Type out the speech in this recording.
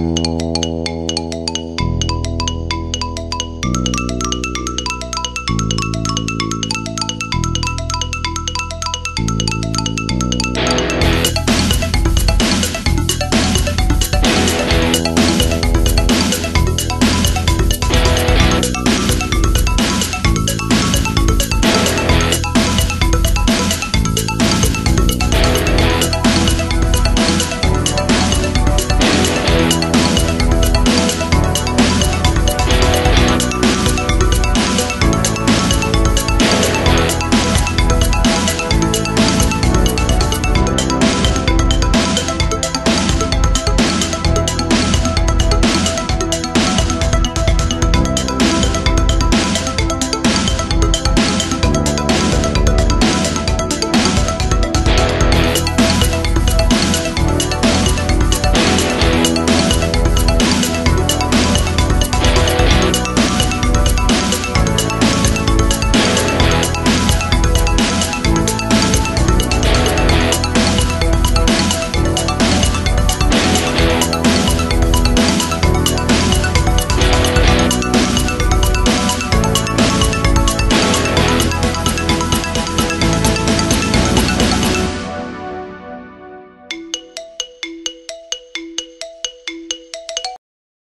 Ooh.